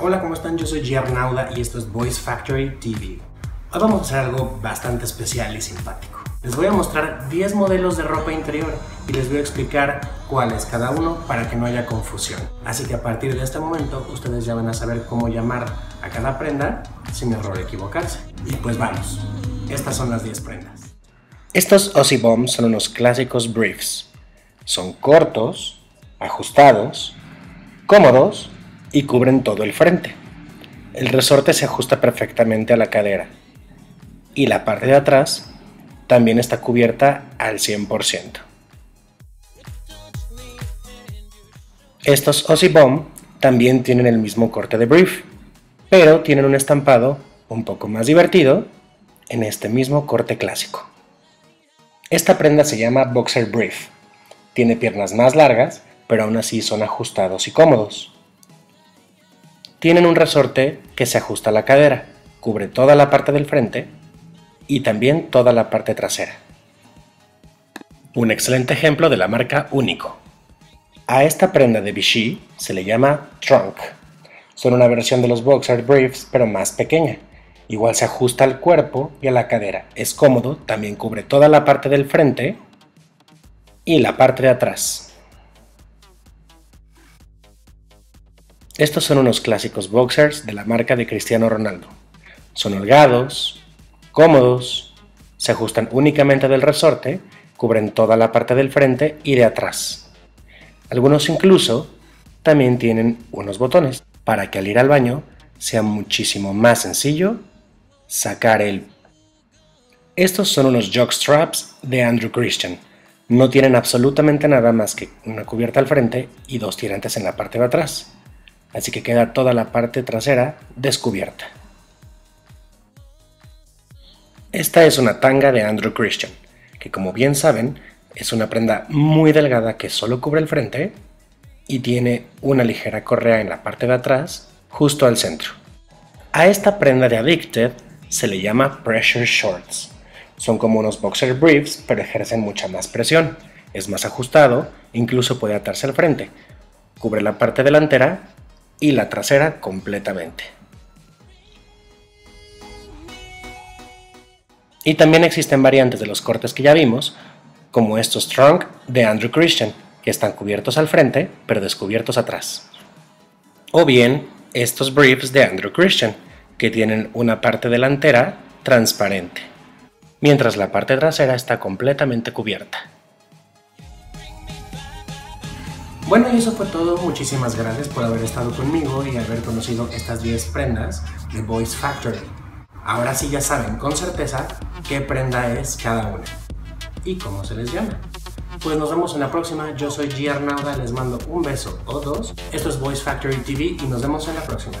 Yo soy Giarnauda y esto es Voice Factory TV. Hoy vamos a hacer algo bastante especial y simpático. Les voy a mostrar 10 modelos de ropa interior y les voy a explicar cuál es cada uno para que no haya confusión. Así que a partir de este momento ustedes ya van a saber cómo llamar a cada prenda sin error equivocarse. Y pues vamos, estas son las 10 prendas. Estos Aussie Bombs son unos clásicos briefs. Son cortos, ajustados, cómodos y cubren todo el frente. El resorte se ajusta perfectamente a la cadera y la parte de atrás también está cubierta al 100%. Estos Aussie Bomb también tienen el mismo corte de brief, pero tienen un estampado un poco más divertido en este mismo corte clásico. Esta prenda se llama Boxer Brief. Tiene piernas más largas, pero aún así son ajustados y cómodos. Tienen un resorte que se ajusta a la cadera, cubre toda la parte del frente y también toda la parte trasera. Un excelente ejemplo de la marca Único. A esta prenda de Vichy se le llama Trunk. Son una versión de los Boxer Briefs pero más pequeña. Igual se ajusta al cuerpo y a la cadera. Es cómodo, también cubre toda la parte del frente y la parte de atrás. Estos son unos clásicos boxers de la marca de Cristiano Ronaldo. Son holgados, cómodos, se ajustan únicamente del resorte, cubren toda la parte del frente y de atrás. Algunos incluso también tienen unos botones para que al ir al baño sea muchísimo más sencillo sacar el... Estos son unos jockstraps de Andrew Christian. No tienen absolutamente nada más que una cubierta al frente y dos tirantes en la parte de atrás. Así que queda toda la parte trasera descubierta. Esta es una tanga de Andrew Christian, que como bien saben, es una prenda muy delgada que solo cubre el frente y tiene una ligera correa en la parte de atrás, justo al centro. A esta prenda de Addicted se le llama Pressure Shorts. Son como unos boxer briefs, pero ejercen mucha más presión. Es más ajustado, incluso puede atarse al frente. Cubre la parte delantera y la trasera completamente. Y también existen variantes de los cortes que ya vimos, como estos trunk de Andrew Christian, que están cubiertos al frente pero descubiertos atrás. O bien estos briefs de Andrew Christian, que tienen una parte delantera transparente, mientras la parte trasera está completamente cubierta. Bueno, y eso fue todo. Muchísimas gracias por haber estado conmigo y haber conocido estas 10 prendas de Voice Factory. Ahora sí ya saben con certeza qué prenda es cada una y cómo se les llama. Pues nos vemos en la próxima. Yo soy G. Arnauda, les mando un beso o dos. Esto es Voice Factory TV y nos vemos en la próxima.